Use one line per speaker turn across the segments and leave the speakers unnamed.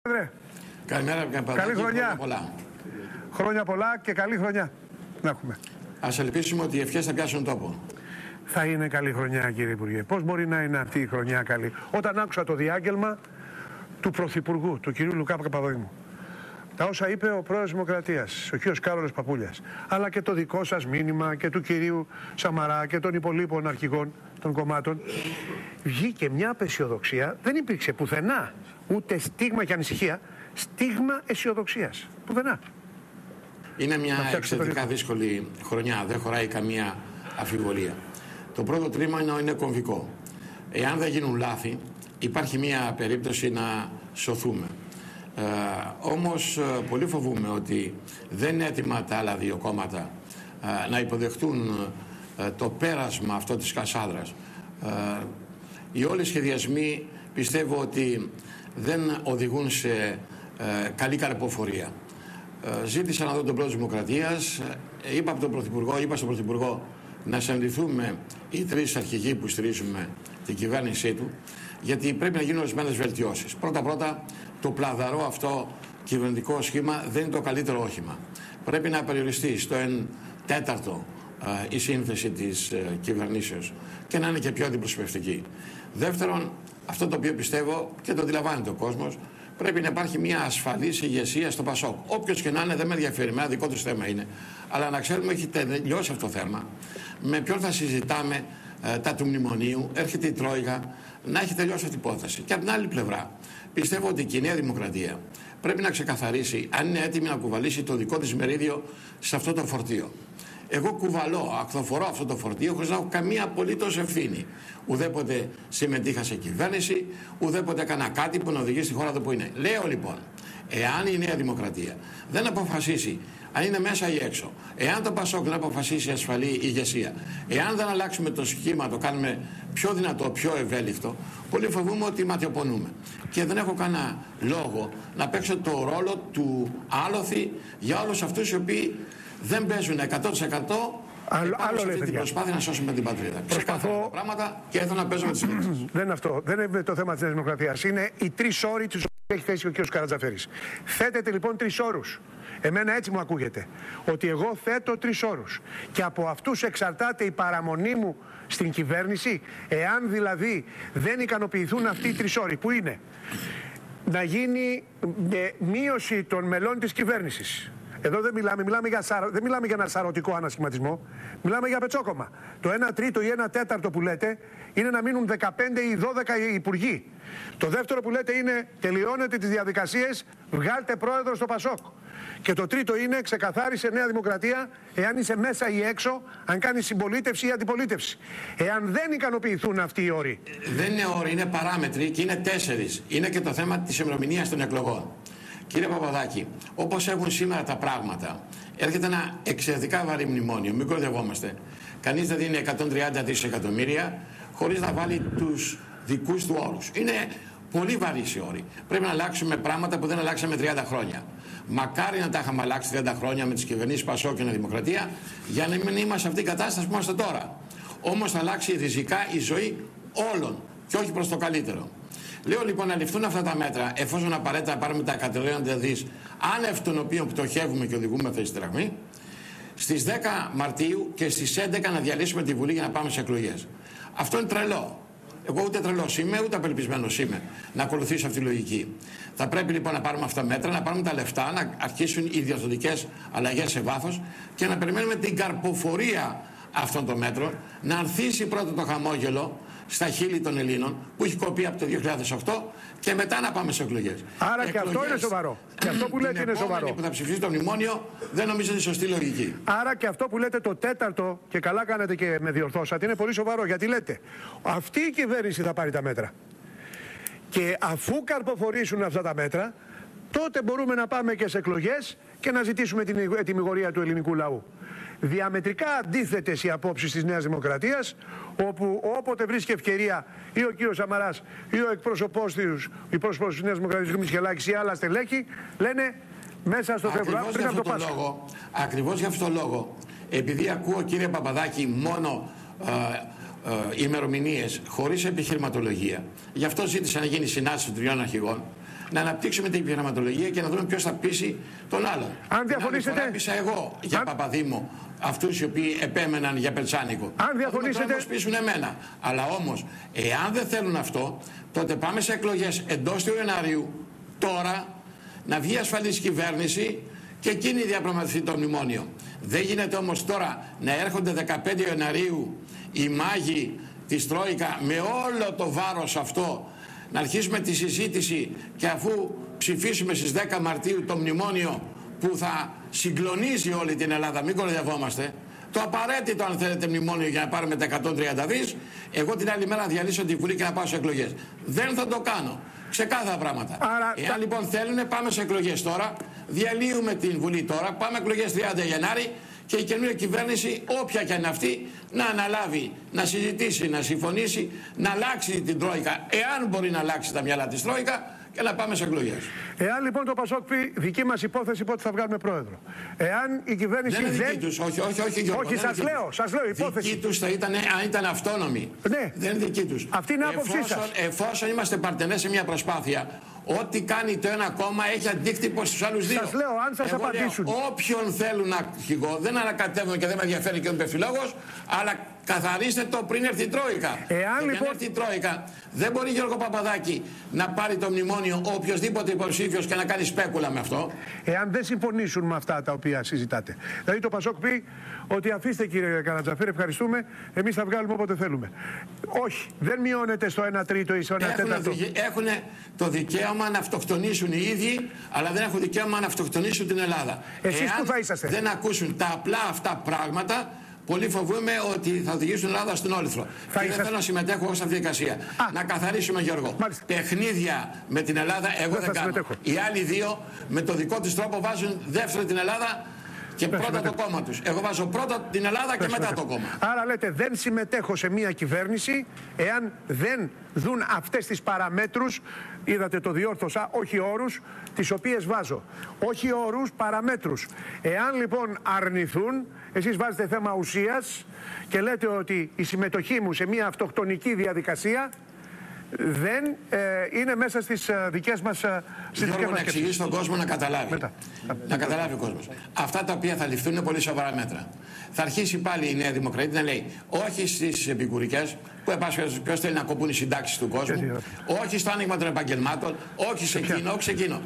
Πρόεδρε.
Καλημέρα,
Καλή χρονιά.
πολλά.
Χρόνια πολλά και καλή χρονιά να έχουμε.
Α ελπίσουμε ότι οι ευχές θα πιάσουν τόπο.
Θα είναι καλή χρονιά, κύριε Υπουργέ. Πώς μπορεί να είναι αυτή η χρονιά καλή, όταν άκουσα το διάγγελμα του Πρωθυπουργού, του κυρίου Λουκά Παπαδήμου. Τα όσα είπε ο πρόεδρος Δημοκρατίας, ο κύριος Κάρολος Παπούλιας, αλλά και το δικό σας μήνυμα και του κυρίου Σαμαρά και των υπολείπων αρχηγών των κομμάτων, βγήκε μια απεσιοδοξία. Δεν υπήρξε πουθενά ούτε στίγμα και ανησυχία, στίγμα αισιοδοξίας. Πουθενά.
Είναι μια εξαιρετικά δύσκολη χρονιά. Δεν χωράει καμία αφιβολία. Το πρώτο τρίμηνο είναι κομβικό. Εάν δεν γίνουν λάθη, υπάρχει μια περίπτωση να σωθούμε. Ε, όμως ε, πολύ φοβούμαι ότι δεν είναι έτοιμα τα άλλα δύο κόμματα ε, να υποδεχτούν ε, το πέρασμα αυτό της Κασάδρας. Ε, οι όλοι οι σχεδιασμοί πιστεύω ότι δεν οδηγούν σε καλή καρποφορία. Ζήτησα να δω τον πρόεδρο Δημοκρατίας, είπα από τον Πρωθυπουργό, είπα στον Πρωθυπουργό να συναντηθούμε οι τρεις αρχηγοί που στηρίζουμε την κυβέρνησή του, γιατί πρέπει να γίνουν ορισμένες βελτιώσεις. Πρώτα-πρώτα, το πλαδαρό αυτό κυβερνητικό σχήμα δεν είναι το καλύτερο όχημα. Πρέπει να περιοριστεί στο 1 τέταρτο η σύνθεση της ε, κυβερνήσεως και να είναι και πιο αντιπροσωπευτική. Δεύτερον, αυτό το οποίο πιστεύω και το αντιλαμβάνεται ο κόσμος, πρέπει να υπάρχει μια ασφαλής ηγεσία στο Πασόκ. Όποιος και να είναι, δεν με ενδιαφέρει, με δικό τους θέμα είναι. Αλλά να ξέρουμε, έχει τελειώσει αυτό το θέμα. Με ποιον θα συζητάμε ε, τα του μνημονίου, έρχεται η Τρόιγα, να έχει τελειώσει αυτή η υπόθεση. Και από την άλλη πλευρά, πιστεύω ότι η Νέα Δημοκρατία πρέπει να ξεκαθαρίσει αν είναι έτοιμη να κουβαλήσει το δικό της μερίδιο σε αυτό το φορτίο. Εγώ κουβαλώ, ακθοφορώ αυτό το φορτίο χωρίς να έχω καμία απολύτως ευθύνη. Ουδέποτε συμμετείχα σε κυβέρνηση, ουδέποτε έκανα κάτι που να οδηγήσει τη χώρα εδώ που είναι. Λέω λοιπόν, εάν η Νέα Δημοκρατία δεν αποφασίσει αν είναι μέσα ή έξω, εάν το Πασόκ δεν αποφασίσει ασφαλή ηγεσία, εάν δεν αλλάξουμε το σχήμα, το κάνουμε πιο δυνατό, πιο ευέλικτο, πολύ φοβούμαι ότι ματιοπονούμε. Και δεν έχω κανένα λόγο να παίξω το ρόλο του άλοθη για όλους αυτούς οι οποίοι δεν παίζουν 100% Άλλο, άλλο λέει, την προσπάθεια να σώσουμε την πατρίδα. Προσπαθώ πράγματα και ήθελα να παίζω με τι
Δεν είναι αυτό. Δεν είναι το θέμα της Δημοκρατίας. Είναι οι τρεις όροι τους οποίους έχει θέσει ο κ. Καρατζαφέρης. Θέτετε λοιπόν τρεις όρους. Εμένα έτσι μου ακούγεται. Ότι εγώ θέτω τρεις όρους. Και από αυτούς εξαρτάται η παραμονή μου στην κυβέρνηση. Εάν δηλαδή δεν ικανοποιηθούν αυτοί οι τρεις όροι, που είναι να γίνει μείωση των μελών της κυβέρνησης εδώ δεν μιλάμε, μιλάμε για, δεν μιλάμε για ένα σαρωτικό ανασχηματισμό. Μιλάμε για πετσόκομα. Το 1 τρίτο ή 1 τέταρτο που λέτε είναι να μείνουν 15 ή 12 υπουργοί. Το δεύτερο που λέτε είναι τελειώνετε τις διαδικασίες, βγάλτε πρόεδρο στο Πασόκ. Και το τρίτο είναι ξεκαθάρισε Νέα Δημοκρατία εάν είσαι μέσα ή έξω, αν κάνεις συμπολίτευση ή αντιπολίτευση. Εάν δεν ικανοποιηθούν αυτοί οι όροι.
Δεν είναι όροι, είναι παράμετροι και είναι τέσσερις. Είναι και το θέμα της ημερομηνίας των εκλογών. Κύριε Παπαδάκη, όπως έχουν σήμερα τα πράγματα, έρχεται ένα εξαιρετικά βαρύ μνημόνιο. Μην κορδευόμαστε. Κανείς δεν δίνει 130 δισεκατομμύρια χωρίς να βάλει τους δικούς του όρους. Είναι πολύ βαρύ οι όροι. Πρέπει να αλλάξουμε πράγματα που δεν αλλάξαμε 30 χρόνια. Μακάρι να τα είχαμε αλλάξει 30 χρόνια με τις κυβερνήσεις Πασό και Δημοκρατία για να μην είμαστε σε αυτήν την κατάσταση που είμαστε τώρα. Όμως θα αλλάξει ριζικά η ζωή όλων και όχι προς το καλύτερο. Λέω λοιπόν να ληφθούν αυτά τα μέτρα εφόσον απαραίτητα πάρουμε τα 130 δις άνευ των οποίων πτωχεύουμε και οδηγούμε θέση τραγμή στις 10 Μαρτίου και στις 11 να διαλύσουμε τη Βουλή για να πάμε σε εκλογές. Αυτό είναι τρελό. Εγώ ούτε τρελός είμαι, ούτε απελπισμένος είμαι να ακολουθήσω αυτή τη λογική. Θα πρέπει λοιπόν να πάρουμε αυτά τα μέτρα, να πάρουμε τα λεφτά, να αρχίσουν οι διαστοτικέ αλλαγές σε βάθος και να περιμένουμε την καρποφορία αυτών των μέτρων, να ανθίσει πρώτα το χαμόγελο, στα χείλη των Ελλήνων που έχει κοπεί από το 2008 και μετά να πάμε σε εκλογές.
Άρα και αυτό είναι σοβαρό. Και αυτό που λέτε είναι σοβαρό.
που θα ψηφίσει το μνημόνιο δεν νομίζω είναι σωστή λογική.
Άρα και αυτό που λέτε το τέταρτο και καλά κάνετε και με διορθώσατε είναι πολύ σοβαρό γιατί λέτε αυτή η κυβέρνηση θα πάρει τα μέτρα. Και αφού καρποφορήσουν αυτά τα μέτρα, τότε μπορούμε να πάμε και σε εκλογές και να ζητήσουμε την ετοιμιγορία του ελληνικού λαού διαμετρικά αντίθετες οι απόψεις της Νέας Δημοκρατίας, όπου όποτε βρίσκει ευκαιρία ή ο κύριος Σαμαράς ή ο εκπρόσωπός τους, η πρόσωπο της Νέας Δημοκρατίας, ο Μιχελάκη ή άλλα στελέχη, λένε μέσα στο Φεβρουάριο πριν από το Πάσχα.
Ακριβώς για αυτό το λόγο, επειδή ακούω κύριε Παπαδάκη μόνο ε, ε, ημερομηνίες χωρίς επιχειρηματολογία, γι' αυτό ζήτησα να γίνει συνάντηση των τριών αρχηγών να αναπτύξουμε την επιχειρηματολογία και να δούμε ποιος θα πείσει τον άλλον.
Αν διαφωνήσετε.
Αν πείσα εγώ για Αν... Παπαδήμο αυτούς οι οποίοι επέμεναν για Πετσάνικο.
Αν διαφωνήσετε.
Θα πείσουν εμένα. Αλλά όμως, εάν δεν θέλουν αυτό, τότε πάμε σε εκλογές εντός του Ιανουαρίου τώρα να βγει ασφαλής κυβέρνηση και εκείνη διαπραγματευτεί το μνημόνιο. Δεν γίνεται όμως τώρα να έρχονται 15 Ιανουαρίου οι μάγοι της Τρόικα με όλο το βάρος αυτό να αρχίσουμε τη συζήτηση και αφού ψηφίσουμε στις 10 Μαρτίου το μνημόνιο που θα συγκλονίζει όλη την Ελλάδα, μην κοροϊδευόμαστε, το απαραίτητο αν θέλετε μνημόνιο για να πάρουμε τα 130 δις, εγώ την άλλη μέρα διαλύσω τη Βουλή και να πάω σε εκλογές. Δεν θα το κάνω. Ξεκάθαρα πράγματα. Άρα, Εάν λοιπόν θέλουν, πάμε σε εκλογές τώρα. Διαλύουμε την Βουλή τώρα. Πάμε εκλογές 30 Γενάρη και η καινούργια κυβέρνηση, όποια και αν αυτή, να αναλάβει, να συζητήσει, να συμφωνήσει, να αλλάξει την Τρόικα. Εάν μπορεί να αλλάξει τα μυαλά της Τρόικα, και να πάμε σε εκλογές.
Εάν λοιπόν το Πασόκ πει δική μας υπόθεση πότε θα βγάλουμε πρόεδρο. Εάν η κυβέρνηση
δεν. Είναι δική τους. Όχι, όχι, όχι. Γιώργο,
όχι, σας λέω, σας λέω υπόθεση.
Δική τους θα ήταν αν ήταν αυτόνομη.
Ναι.
Δεν είναι δική τους.
Αυτή είναι άποψή σας.
Εφόσον είμαστε παρτενές σε μια προσπάθεια, ό,τι κάνει το ένα κόμμα έχει αντίκτυπο στους άλλους δύο.
Σας λέω, αν σας απαντήσουν.
Λέω, όποιον θέλουν αρχηγό, δεν ανακατεύουν και δεν με ενδιαφέρει και ο πεφυλόγο, αλλά Καθαρίστε το πριν έρθει η Τρόικα.
Εάν λοιπόν...
έρθει η Τρόικα, δεν μπορεί Γιώργο Παπαδάκη να πάρει το μνημόνιο οποιοδήποτε υποψήφιος και να κάνει σπέκουλα με αυτό.
Εάν δεν συμφωνήσουν με αυτά τα οποία συζητάτε. Δηλαδή το Πασόκ πει ότι αφήστε κύριε Καρατζαφέρ, ευχαριστούμε, εμείς θα βγάλουμε όποτε θέλουμε. Όχι, δεν μειώνεται στο 1 τρίτο ή στο 1 τέταρτο.
Έχουν το δικαίωμα να αυτοκτονήσουν οι ίδιοι, αλλά δεν έχουν δικαίωμα να αυτοκτονήσουν την Ελλάδα.
Εσείς που θα είσαστε.
Δεν ακούσουν τα απλά αυτά πράγματα, Πολύ φοβούμαι ότι θα οδηγήσουν την Ελλάδα στον όλυθρο. Θα και δεν θέλω να συμμετέχω σε αυτή τη διαδικασία. Να καθαρίσουμε, Γιώργο. Μάλιστα. Παιχνίδια με την Ελλάδα, εγώ δεν, δεν κάνω. Οι άλλοι δύο με το δικό τους τρόπο βάζουν δεύτερο την Ελλάδα και πρώτα το κόμμα τους. Εγώ βάζω πρώτα την Ελλάδα και μετά το κόμμα.
Άρα λέτε δεν συμμετέχω σε μια κυβέρνηση εάν δεν δουν αυτές τις παραμέτρους, είδατε το διόρθωσα, όχι όρους, τις οποίες βάζω. Όχι όρους, παραμέτρους. Εάν λοιπόν αρνηθούν, εσείς βάζετε θέμα ουσίας και λέτε ότι η συμμετοχή μου σε μια αυτοκτονική διαδικασία δεν ε, είναι μέσα στις ε, δικές μας ε,
στις Θέλω να εξηγήσει τον κόσμο να καταλάβει. Μετά. Να καταλάβει ο κόσμος. Αυτά τα οποία θα ληφθούν είναι πολύ σοβαρά μέτρα. Θα αρχίσει πάλι η Νέα Δημοκρατία να λέει όχι στις επικουρικές που επάσχερε ποιος θέλει να κοπούν οι συντάξεις του κόσμου, όχι στο άνοιγμα των επαγγελμάτων, όχι σε εκείνο, όχι σε εκείνο.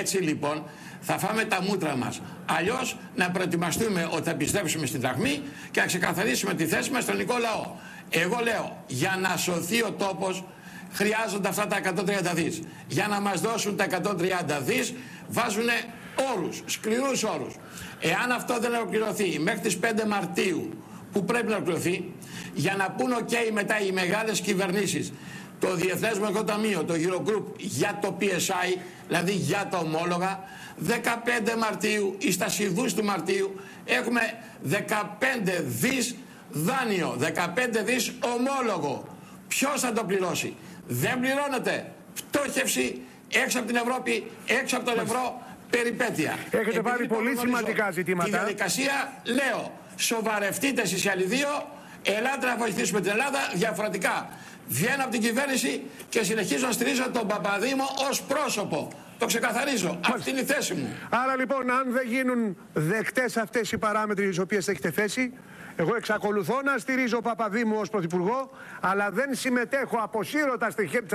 Έτσι λοιπόν θα φάμε τα μούτρα μας. Αλλιώς να προετοιμαστούμε ότι θα επιστρέψουμε στην τραγμή και να ξεκαθαρίσουμε τη θέση μας στον ελληνικό λαό. Εγώ λέω για να σωθεί ο τόπος χρειάζονται αυτά τα 130 δις. Για να μας δώσουν τα 130 δις βάζουν όρους, σκληρούς όρους. Εάν αυτό δεν ολοκληρωθεί μέχρι τις 5 Μαρτίου που πρέπει να ολοκληρωθεί για να πούν ok μετά οι μεγάλες κυβερνήσεις το Διεθνές Μονικό Ταμείο, το Eurogroup για το PSI, δηλαδή για τα ομόλογα, 15 Μαρτίου ή στα σιδούς του Μαρτίου έχουμε 15 δις δάνειο, 15 δις ομόλογο. Ποιος θα το πληρώσει; Δεν πληρώνεται. Πτώχευση έξω από την Ευρώπη, έξω από τον ευρώ, περιπέτεια.
Έχετε πάρει πολύ σημαντικά ζητήματα.
Τη διαδικασία λέω, σοβαρευτείτε εσείς οι άλλοι δύο, ελάτε να βοηθήσουμε την Ελλάδα διαφορετικά. Βγαίνω από την κυβέρνηση και συνεχίζω να στηρίζω τον Παπαδήμο ως πρόσωπο. Το ξεκαθαρίζω. Αυτή είναι η θέση μου.
Άρα λοιπόν, αν δεν γίνουν δεκτές αυτές οι παράμετροι τις οποίες έχετε θέσει, εγώ εξακολουθώ να στηρίζω Παπαδήμου ως Πρωθυπουργό, αλλά δεν συμμετέχω, αποσύρω τα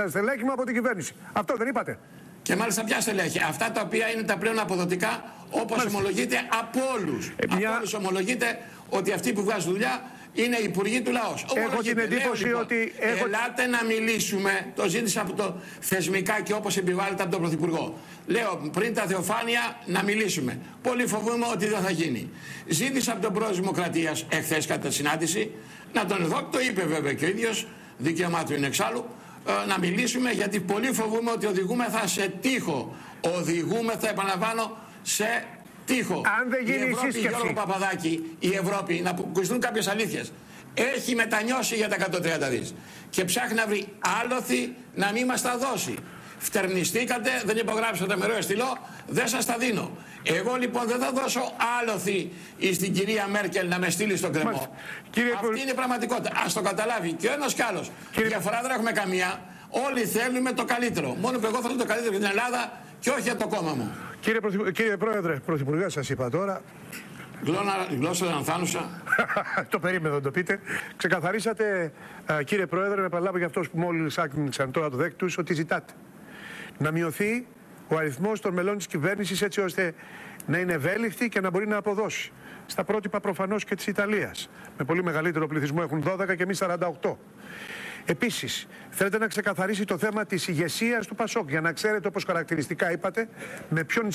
στελέχη μου από την κυβέρνηση. Αυτό δεν είπατε.
Και μάλιστα ποια στελέχη; Αυτά τα οποία είναι τα πλέον αποδοτικά, όπως ομολογείται από όλους. Ε, μια... Από όλους ομολογείται ότι αυτοί που βγάζουν δουλειά είναι υπουργοί του λαού.
Έχω την εντύπωση λοιπόν, ότι. Έχω...
Ελάτε να μιλήσουμε. Το ζήτησα από το θεσμικά και όπως επιβάλλεται από τον Πρωθυπουργό. Λέω πριν τα θεοφάνεια να μιλήσουμε. Πολύ φοβούμαι ότι δεν θα γίνει. Ζήτησα από τον πρόεδρο Δημοκρατίας εχθές κατά συνάντηση να τον δω. Το είπε βέβαια και ο ίδιος. Δικαίωμά του είναι εξάλλου. Ε, να μιλήσουμε γιατί πολύ φοβούμαι ότι οδηγούμεθα σε τείχο. Οδηγούμεθα, επαναλαμβάνω, σε τείχο.
Αν δεν γίνει
η Ευρώπη,
σύσκεψη.
Γιώργο Παπαδάκη, η Ευρώπη, να ακουστούν κάποιες αλήθειες. Έχει μετανιώσει για τα 130 δις και ψάχνει να βρει άλοθη να μην μας τα δώσει. Φτερνιστήκατε, δεν υπογράψατε με ροέ στυλό, δεν σας τα δίνω. Εγώ λοιπόν δεν θα δώσω άλοθη στην κυρία Μέρκελ να με στείλει στον κρεμό. Αυτή είναι η πραγματικότητα. Α το καταλάβει και ο ένας κι άλλος. Κύριε... Διαφορά δεν έχουμε καμία. Όλοι θέλουμε το καλύτερο. Μόνο που εγώ θέλω το καλύτερο για την Ελλάδα και όχι για το κόμμα μου.
Κύριε, Κύριε Πρόεδρε, Πρωθυπουργέ, σας είπα τώρα.
Γλώσσα λανθάνουσα.
το περίμενα να το πείτε. Ξεκαθαρίσατε, κύριε Πρόεδρε, να επαναλάβω για αυτός που μόλις άκουγαν τώρα το δέκτη ότι ζητάτε να μειωθεί ο αριθμός των μελών της κυβέρνησης έτσι ώστε να είναι ευέλικτη και να μπορεί να αποδώσει. Στα πρότυπα προφανώς και της Ιταλίας. Με πολύ μεγαλύτερο πληθυσμό έχουν 12 και εμείς 48. Επίσης, θέλετε να ξεκαθαρίσει το θέμα της ηγεσίας του Πασόκ για να ξέρετε όπως χαρακτηριστικά είπατε με ποιον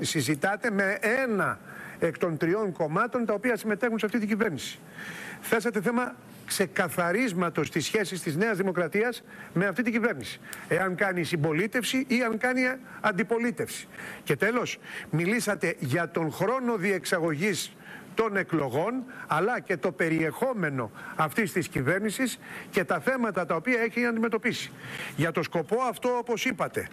συζητάτε, με ένα εκ των τριών κομμάτων τα οποία συμμετέχουν σε αυτή την κυβέρνηση. Θέσατε θέμα ξεκαθαρίσματος της σχέσης της Νέας Δημοκρατίας με αυτή την κυβέρνηση. Εάν κάνει συμπολίτευση ή αν κάνει αντιπολίτευση. Και τέλος, μιλήσατε για τον χρόνο διεξαγωγής των εκλογών αλλά και το περιεχόμενο αυτής της κυβέρνησης και τα θέματα τα οποία έχει αντιμετωπίσει. Για το σκοπό αυτό όπως είπατε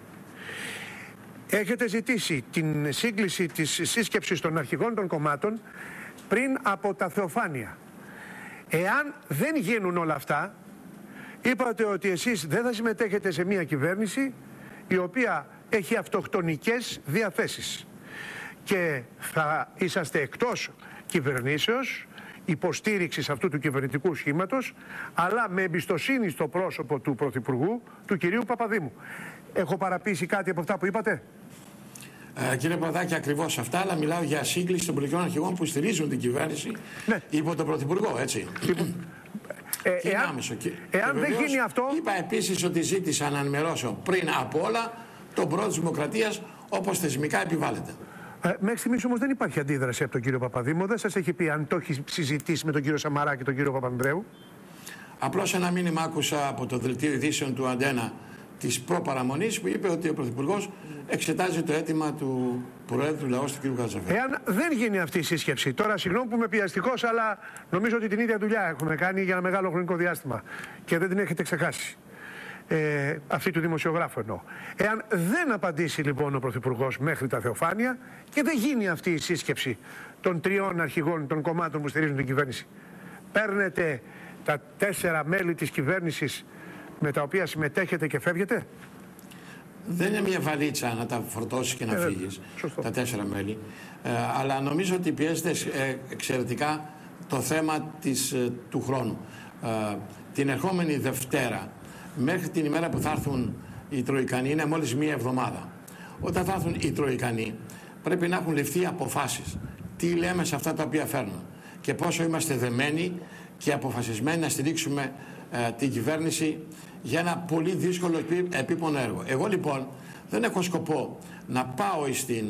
έχετε ζητήσει την σύγκληση της σύσκεψης των αρχηγών των κομμάτων πριν από τα θεοφάνεια. Εάν δεν γίνουν όλα αυτά, είπατε ότι εσείς δεν θα συμμετέχετε σε μια κυβέρνηση η οποία έχει αυτοκτονικές διαθέσεις και θα είσαστε εκτός κυβερνήσεως υποστήριξης αυτού του κυβερνητικού σχήματος αλλά με εμπιστοσύνη στο πρόσωπο του Πρωθυπουργού, του κυρίου Παπαδήμου. Έχω παραπείσει κάτι από αυτά που είπατε;
Ε, κύριε Παδάκη, ακριβώς αυτά, αλλά μιλάω για σύγκληση των πολιτικών αρχηγών που στηρίζουν την κυβέρνηση ναι. υπό τον Πρωθυπουργό, έτσι.
Ε, εάν, άμεσο. εάν δεν γίνει αυτό.
Είπα επίσης ότι ζήτησα να ενημερώσω πριν από όλα τον πρόεδρο της Δημοκρατίας όπως θεσμικά επιβάλλεται.
Ε, μέχρι στιγμής όμως δεν υπάρχει αντίδραση από τον κύριο Παπαδήμο. Δεν σας έχει πει αν το έχει συζητήσει με τον κύριο Σαμαρά και τον κύριο Παπανδρέου.
Απλώς ένα μήνυμα άκουσα από το δελτίο ειδήσεων του Αντένα της προπαραμονής που είπε ότι ο Πρωθυπουργός εξετάζει το αίτημα του Προέδρου του Λαού του κ. Κατζαφέρη.
Εάν δεν γίνει αυτή η σύσκεψη, τώρα συγγνώμη που είμαι πιαστικός, αλλά νομίζω ότι την ίδια δουλειά έχουμε κάνει για ένα μεγάλο χρονικό διάστημα και δεν την έχετε ξεχάσει. Ε, αυτή του δημοσιογράφου εννοώ. Εάν δεν απαντήσει λοιπόν ο Πρωθυπουργός μέχρι τα Θεοφάνεια και δεν γίνει αυτή η σύσκεψη των τριών αρχηγών των κομμάτων που στηρίζουν την κυβέρνηση, παίρνετε τα τέσσερα μέλη της κυβέρνησης με τα οποία συμμετέχετε και φεύγετε;
Δεν είναι μια βαλίτσα να τα φορτώσεις και να ε, φύγεις τα τέσσερα μέλη. Ε, αλλά νομίζω ότι πιέζεται ε, εξαιρετικά το θέμα της, ε, του χρόνου. Ε, την ερχόμενη Δευτέρα, μέχρι την ημέρα που θα έρθουν οι Τροϊκανοί, είναι μόλις μία εβδομάδα. Όταν θα έρθουν οι Τροϊκανοί, πρέπει να έχουν ληφθεί αποφάσεις. Τι λέμε σε αυτά τα οποία φέρνουν και πόσο είμαστε δεμένοι και αποφασισμένοι να στηρίξουμε την κυβέρνηση για ένα πολύ δύσκολο επίπονο έργο. Εγώ λοιπόν δεν έχω σκοπό να πάω στην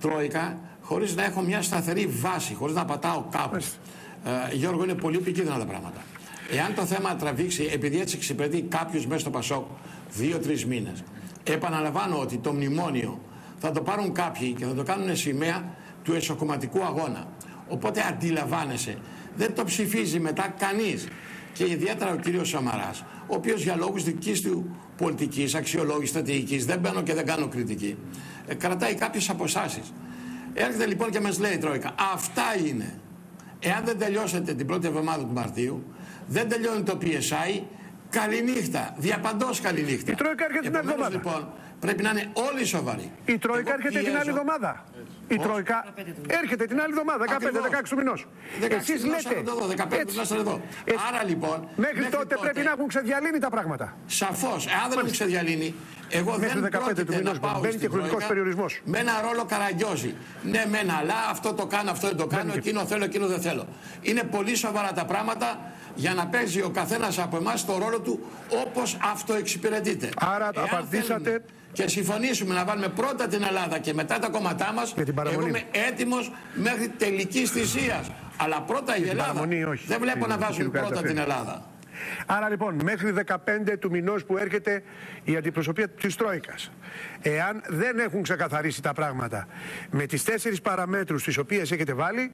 Τρόικα χωρίς να έχω μια σταθερή βάση, χωρίς να πατάω κάπου. Ε, Γιώργο, είναι πολύ επικίνδυνα τα πράγματα. Εάν το θέμα τραβήξει, επειδή έτσι εξυπηρετεί κάποιος μέσα στο Πασόκ δύο-τρεις μήνες, επαναλαμβάνω ότι το μνημόνιο θα το πάρουν κάποιοι και θα το κάνουν σημαία του εσωκομματικού αγώνα. Οπότε αντιλαμβάνεσαι, δεν το ψηφίζει μετά κανείς και ιδιαίτερα ο κύριος Σαμαράς, ο οποίος για λόγους δικής του πολιτικής, αξιολόγησης, στρατηγικής, δεν μπαίνω και δεν κάνω κριτική, ε, κρατάει κάποιες αποστάσεις. Έρχεται λοιπόν και μας λέει η Τρόικα, αυτά είναι. Εάν δεν τελειώσετε την πρώτη εβδομάδα του Μαρτίου, δεν τελειώνει το PSI, καληνύχτα, διαπαντός καληνύχτα.
Η Τρόικα έρχεται την εβδομάδα.
Λοιπόν, πρέπει να είναι όλοι σοβαροί.
Η Τρόικα έρχεται την άλλη εβδομάδα. Η Τρόικα έρχεται την άλλη εβδομάδα, 15-16 του μηνός.
Εσείς λέτε. Εδώ, 15 εδώ. Άρα λοιπόν.
Μέχρι, τότε, πρέπει να έχουν ξεδιαλύνει τα πράγματα.
Σαφώς. Εάν δεν έχουν ξεδιαλύνει, εγώ
Μέχρι
δεν
15 του μηνός μπαίνει και χρονικός περιορισμός.
Με ένα ρόλο καραγκιόζη. Ναι, με ένα αλλά, αυτό το κάνω, αυτό δεν το κάνω, εκείνο θέλω, εκείνο δεν θέλω. Είναι πολύ σοβαρά τα πράγματα για να παίζει ο καθένας από εμάς το ρόλο του όπως αυτοεξυπηρετείται.
Άρα απαντήσατε
και συμφωνήσουμε να βάλουμε πρώτα την Ελλάδα και μετά τα κόμματά μας, εγώ είμαι έτοιμος μέχρι τελικής θυσίας. Αλλά πρώτα η Ελλάδα. Δεν βλέπω να βάζουν πρώτα την Ελλάδα.
Άρα λοιπόν, μέχρι 15 του μηνός που έρχεται η αντιπροσωπεία της Τρόικας, εάν δεν έχουν ξεκαθαρίσει τα πράγματα με τις τέσσερις παραμέτρους τις οποίες έχετε βάλει,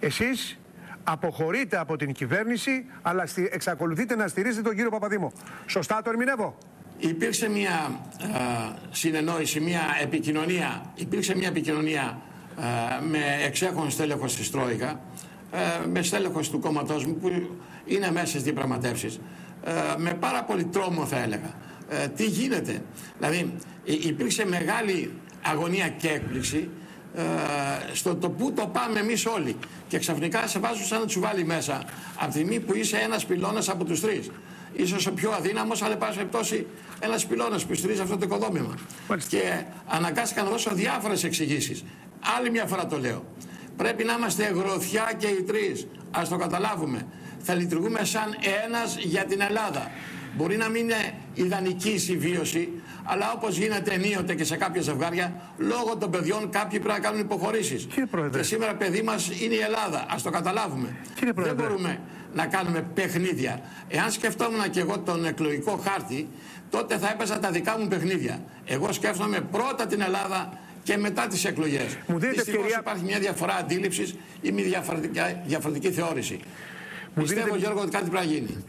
εσείς αποχωρείτε από την κυβέρνηση, αλλά εξακολουθείτε να στηρίζετε τον κύριο Παπαδήμο. Σωστά το ερμηνεύω.
Υπήρξε μια συνεννόηση, μια επικοινωνία, υπήρξε μια επικοινωνία με εξέχον στέλεχος της Τρόικα, με στέλεχος του κόμματός μου που είναι μέσα στις διαπραγματεύσεις. με πάρα πολύ τρόμο θα έλεγα. Ε, τι γίνεται; Δηλαδή υπήρξε μεγάλη αγωνία και έκπληξη ε, στο το πού το πάμε εμείς όλοι. Και ξαφνικά σε βάζουν σαν να τσουβάλι μέσα από τη στιγμή που είσαι ένας πυλώνας από τους τρεις. Ίσως ο πιο αδύναμος, αλλά πάση περιπτώσει ένας πυλώνας που στηρίζει αυτό το οικοδόμημα. Και αναγκάστηκα να δώσω διάφορες εξηγήσεις. Άλλη μια φορά το λέω. Πρέπει να είμαστε γροθιά και οι τρεις. Ας το καταλάβουμε. Θα λειτουργούμε σαν ένας για την Ελλάδα. Μπορεί να μην είναι ιδανική η συμβίωση, αλλά όπως γίνεται ενίοτε και σε κάποια ζευγάρια, λόγω των παιδιών κάποιοι πρέπει να κάνουν υποχωρήσεις. Και σήμερα παιδί μας είναι η Ελλάδα. Α το καταλάβουμε. Δεν μπορούμε να κάνουμε παιχνίδια. Εάν σκεφτόμουν και εγώ τον εκλογικό χάρτη, τότε θα έπαιζα τα δικά μου παιχνίδια. Εγώ σκέφτομαι πρώτα την Ελλάδα και μετά τις εκλογές.
Μου δίνετε ευκαιρία.
Υπάρχει μια διαφορά αντίληψης ή μια διαφορετική, διαφορετική θεώρηση. Μου Πιστεύω, δίνετε... Γιώργο, ότι κάτι πρέπει να γίνει.